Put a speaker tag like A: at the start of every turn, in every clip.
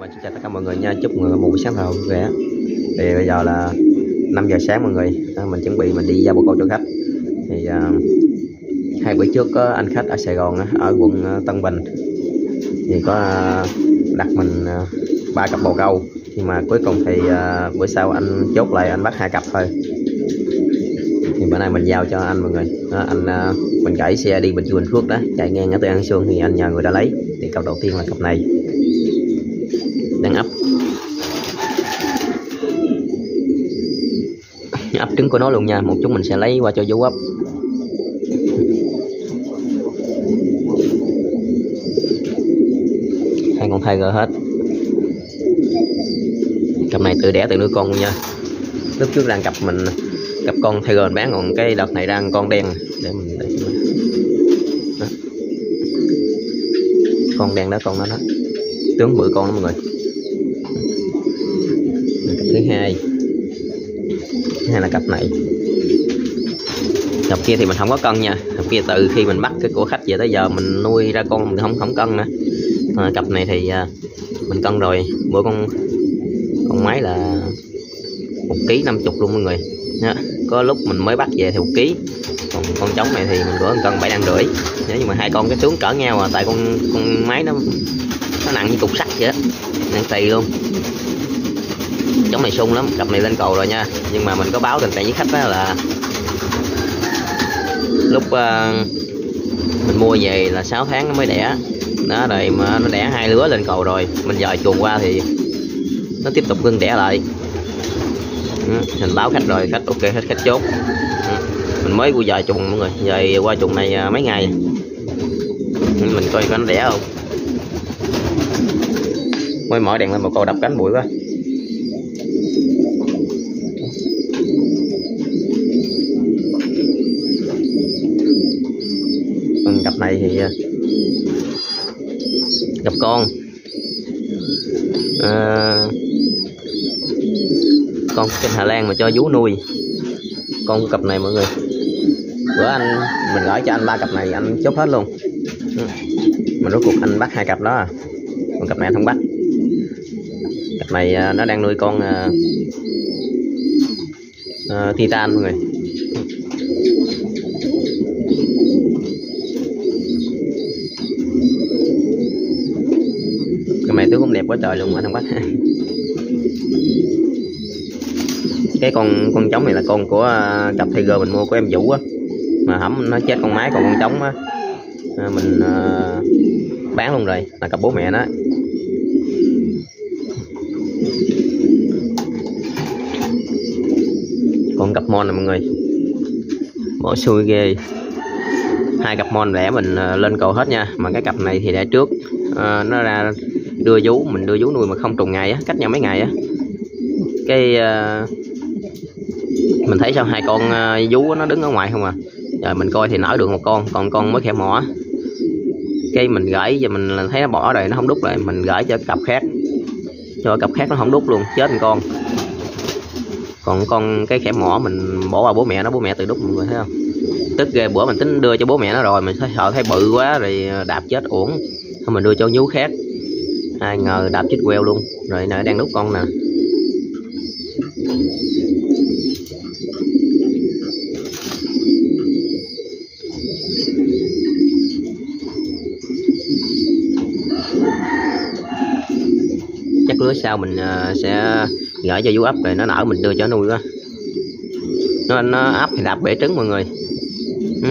A: mình xin chào tất cả mọi người nha. Chúc mọi người một buổi sáng thật vui vẻ. Thì bây giờ là 5 giờ sáng mọi người. Mình chuẩn bị mình đi ra bộ câu cho khách. Thì uh, hai buổi trước có anh khách ở Sài Gòn ở quận à, Tân Bình. Thì có à, đặt mình ba cặp bồ câu. Nhưng mà cuối cùng thì à, bữa sau anh chốt lại anh bắt hai cặp thôi. Thì bữa nay mình giao cho anh mọi người. Đó, anh mình gãy xe đi Bình Dương Bình Phước đó. Chạy ngang ở Tây An Xuân thì anh nhờ người đã lấy. Thì cặp đầu tiên là cặp này đang ấp. Ấp trứng của nó luôn nha, một chút mình sẽ lấy qua cho vú ấp. Hai con tiger hết. Cặp này tự đẻ tự nuôi con luôn nha. Lúc trước đang cặp mình, cặp con thay mình bán, còn cái đợt này đang con đen. Để mình để cho mình. Con đen đó, con đó đó. Tướng bự con đó mọi người thứ hai. Thứ hai là cặp này. Cặp kia thì mình không có cân nha. Cặp kia từ khi mình bắt cái của khách về tới giờ mình nuôi ra con mình không không cân nữa. À, cặp này thì à, mình cân rồi. Mỗi con con máy là một ký năm chục luôn mọi người. Đó. có lúc mình mới bắt về thì một ký. Còn con trống này thì mình có cân bảy năm rưỡi. Nếu như mà hai con cái tướng cỡ nhau à tại con con máy nó nó nặng như cục sắt vậy đó nặng tì luôn giống này sung lắm cặp này lên cầu rồi nha. Nhưng mà mình có báo tình trạng với khách đó là lúc uh, mình mua về là 6 tháng nó mới đẻ. Đó rồi mà nó đẻ hai lứa lên cầu rồi. Mình dời chuồng qua thì nó tiếp tục ngưng đẻ lại. Ừ, mình báo khách rồi khách ok hết khách chốt. Ừ, mình mới qua dời chuồng mọi người dời qua chuồng này uh, mấy ngày. Ừ, mình coi có nó đẻ không. Mới mở đèn lên một câu đập cánh bụi quá. Này thì à, gặp con. À, con trên Hà Lan mà cho vú nuôi. Con cặp này mọi người. Bữa anh mình gửi cho anh ba cặp này anh chốt hết luôn. Mình mà rốt cuộc anh bắt hai cặp đó à? Còn cặp này anh không bắt. Cặp này à, nó đang nuôi con uh, à, titan mọi người. Này tướng cũng đẹp quá trời luôn mà anh không bắt cái con con trống này là con của à, cặp tiger mình mua của em vũ á. Mà hẩm nó chết con mái còn con trống á. À, mình à, bán luôn rồi là cặp bố mẹ nó. Còn cặp mon này mọi người. Bỏ xui ghê. Hai cặp mon rẻ mình lên cầu hết nha. Mà cái cặp này thì đã trước. À, nó ra đưa vú mình đưa vú nuôi mà không trùng ngày á cách nhau mấy ngày á. Cái uh, mình thấy sao hai con uh, vú nó đứng ở ngoài không à? Rồi mình coi thì nở được một con còn con mới khẽ mỏ cái mình gửi và mình thấy nó bỏ rồi nó không đúc lại mình gửi cho cặp khác. Cho cặp khác nó không đúc luôn chết một con. Còn con cái khẽ mỏ mình bỏ vào bố mẹ nó bố mẹ tự đúc mọi người thấy không? Tức ghê bữa mình tính đưa cho bố mẹ nó rồi mình thấy sợ thấy bự quá rồi đạp chết uổng. Thôi mình đưa cho nhú khác ai ngờ đạp chết queo luôn. Rồi nãy đang đúc con nè. Chắc lứa sau mình à, sẽ gửi cho vú ấp rồi nó nở mình đưa cho nó nuôi quá. Nó nó ấp thì đạp bể trứng mọi người. Ừ.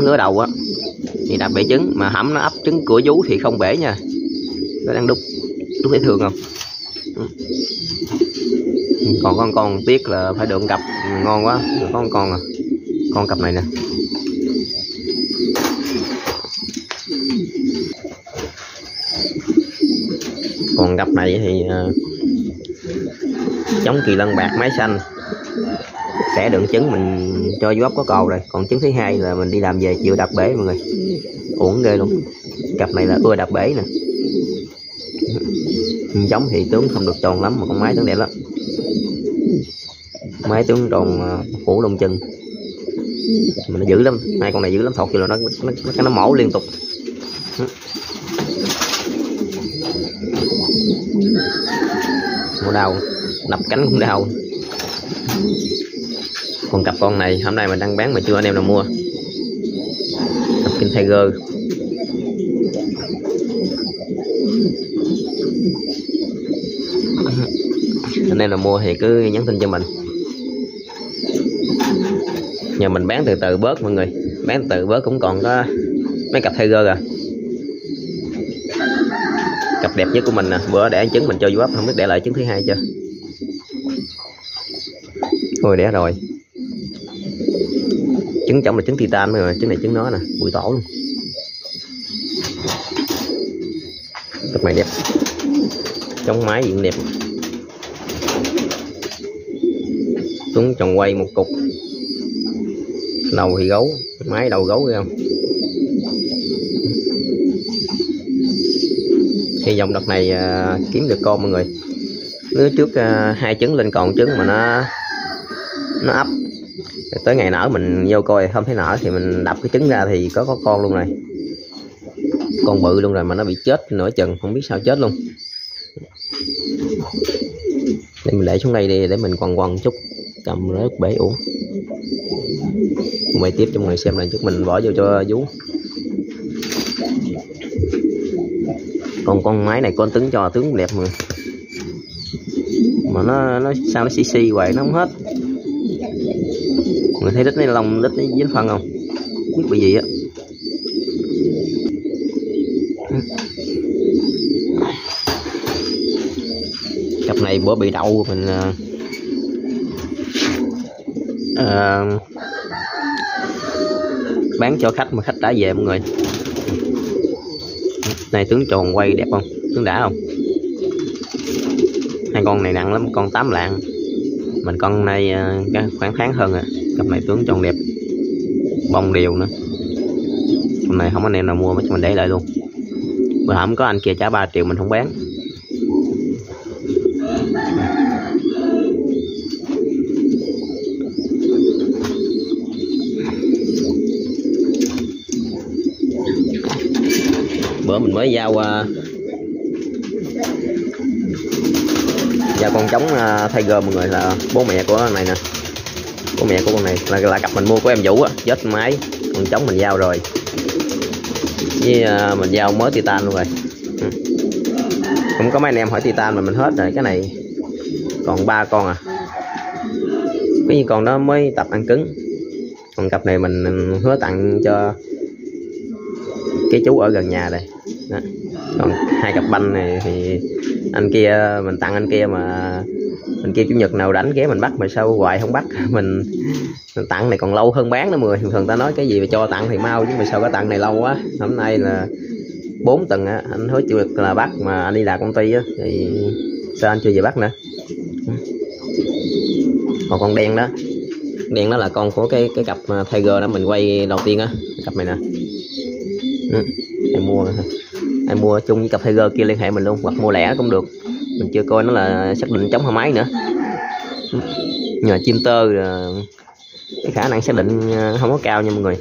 A: lứa đầu á thì đạp bể trứng, mà hẩm nó ấp trứng của vú thì không bể nha nó đang đúc đúc thấy thường không? Ừ. Còn con con tiếc là phải được cặp. Ngon quá có con con à. Con cặp này nè. Còn cặp này thì ờ, uh, chống kỳ lân bạc máy xanh. Sẽ đựng trứng mình cho vô ốc có cầu rồi. Còn trứng thứ hai là mình đi làm về chịu đập bể mọi người. Uổng ghê luôn. Cặp này là ưa đập bể nè giống thì tướng không được tròn lắm mà con máy tướng đẹp lắm. Máy tướng tròn ờ, phủ lông chân. Mà nó dữ lắm hai con này dữ lắm thọt thì là nó nó nó, nó mổ liên tục. Đau đập cánh cũng đau. Còn cặp con này hôm nay mình đang bán mà chưa anh em nào mua. Cặp kinh tiger. Anh em nào mua thì cứ nhắn tin cho mình. Nhờ mình bán từ từ bớt mọi người. Bán từ từ bớt cũng còn có mấy cặp tiger à cặp đẹp nhất của mình nè. Bữa để trứng mình cho vô ấp, không biết để lại trứng thứ hai chưa? Ôi, đẻ rồi. Trứng trọng là trứng titan mới người trứng này trứng nó nè. Bụi tổ luôn. Cặp này đẹp. Trong máy diện đẹp. Xuống tròn quay một cục. Đầu thì gấu máy đầu gấu không? Hy vọng đợt này à, kiếm được con mọi người. Nếu trước à, hai trứng lên còn trứng mà nó nó ấp. Tới ngày nở mình vô coi không thấy nở thì mình đập cái trứng ra thì có có con luôn này. Con bự luôn rồi mà nó bị chết nửa chừng không biết sao chết luôn. Để mình để xuống đây đi để mình quằn quằn chút cầm rớt bể uống. Quay tiếp cho mọi người xem này, chút mình bỏ vô cho vú. Còn con máy này con tướng cho tướng đẹp mà. Mà nó nó sao nó xì xì hoài, nó không hết. Người thấy đít này lông đít nó dính phân không? Biết bị gì á? Cặp này bữa bị đậu, mình à, uh, bán cho khách mà khách đã về mọi người. Này tướng tròn quay đẹp không? Tướng đã không? Hai con này nặng lắm con 8 lạng. Mình con này uh, ờ, khoảng tháng hơn à. Cặp này tướng tròn đẹp. Bông đều nữa. Hôm nay không anh em nào mua mà mình để lại luôn. Bữa hổm có anh kia trả 3 triệu mình không bán. Bữa mình mới giao uh, giao con trống à, Tiger mọi người là bố mẹ của này nè. Bố mẹ của con này là, là cặp mình mua của em Vũ á chết máy. Con trống mình giao rồi. Với uh, mình giao mới titan luôn rồi. Ừ. có mấy anh em hỏi titan mà mình hết rồi cái này còn ba con à. Cái gì con đó mới tập ăn cứng. Còn cặp này mình hứa tặng cho cái chú ở gần nhà đây. Đó. còn hai cặp banh này thì anh kia mình tặng anh kia mà mình kia chủ nhật nào đánh ghé mình bắt mà sao hoài không bắt. Mình, mình tặng này còn lâu hơn bán nữa mười. Thường ta nói cái gì mà cho tặng thì mau chứ mà sao có tặng này lâu quá. Hôm nay là bốn tuần á anh hứa chủ nhật là bắt mà anh đi làm công ty á thì sao anh chưa về bắt nữa? Còn con đen đó. Đen đó là con của cái cái cặp Tiger đó mình quay đầu tiên á cặp này nè ừ, em mua em mua chung với cặp Tiger kia liên hệ mình luôn hoặc mua lẻ cũng được. Mình chưa coi nó là xác định chống hai máy nữa. Nhờ chim tơ à, cái khả năng xác định à, không có cao nha mọi người.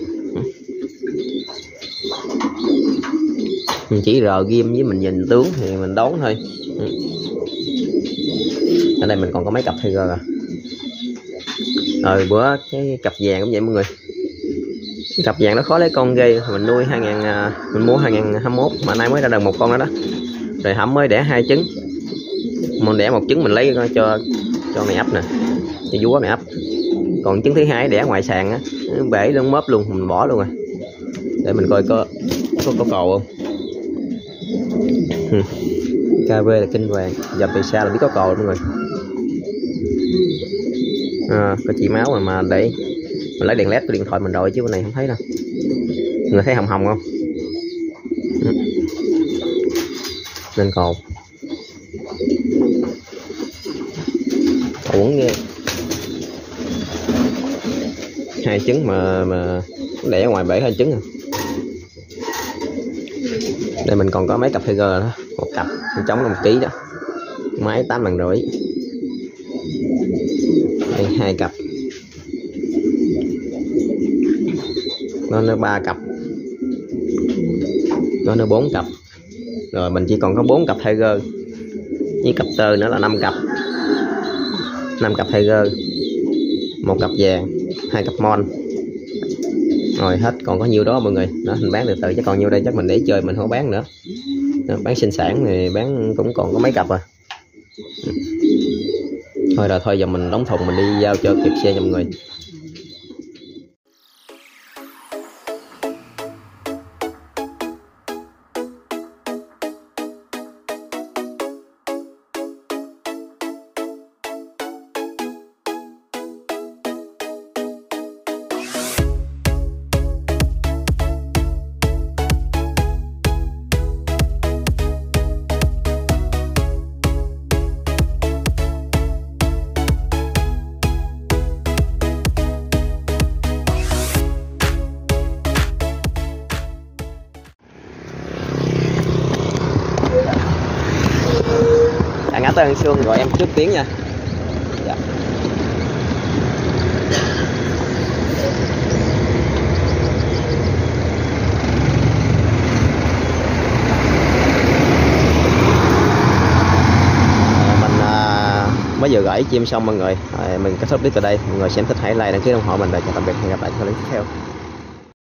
A: Mình chỉ rờ ghim với mình nhìn tướng thì mình đón thôi. Ở đây mình còn có mấy cặp Tiger à. Rồi bữa cái cặp vàng cũng vậy mọi người cặp dạng nó khó lấy con ghê. Mình nuôi 2000 à, mình mua 2021 mà nay mới ra được một con đó đó. Rồi hẩm mới đẻ hai trứng. Mình đẻ một trứng mình lấy cho cho mẹ ấp nè. Cho vú mẹ ấp. Còn trứng thứ hai đẻ ngoài sàn á bể luôn mớp luôn mình bỏ luôn rồi. Để mình coi có có có cầu không? KV là kinh hoàng. Dập từ xa là biết có cầu luôn rồi. À, có chỉ máu mà mà để mình lấy đèn led của điện thoại mình rồi chứ bên này không thấy đâu. Người thấy hồng hồng không? Ừ. Lên cột. Uổng nghe hai trứng mà mà đẻ ngoài bể hai trứng à. Đây mình còn có mấy cặp Tiger đó một cặp chống là một ký đó. Máy tám lần rưỡi. Đây, hai cặp. Nó nó ba cặp. Nó nó bốn cặp. Rồi mình chỉ còn có bốn cặp Tiger. Với cặp tơ nữa là năm cặp. Năm cặp Tiger. Một cặp vàng hai cặp mon. Rồi hết còn có nhiêu đó mọi người? Đó mình bán từ từ chứ còn nhiêu đây chắc mình để chơi mình không bán nữa. Đó, bán sinh sản thì bán cũng còn có mấy cặp à. Thôi là thôi giờ mình đóng thùng mình đi giao cho kịp xe cho mọi người. Sơn ngã Sương gọi em trước tiếng nha. Dạ. Ờ, mình à, mới vừa gửi chim xong mọi người. À, mình kết thúc clip tại đây. Mọi người xem thích hãy like đăng ký ủng hộ mình và chào tạm biệt. Hẹn gặp lại trong clip tiếp theo.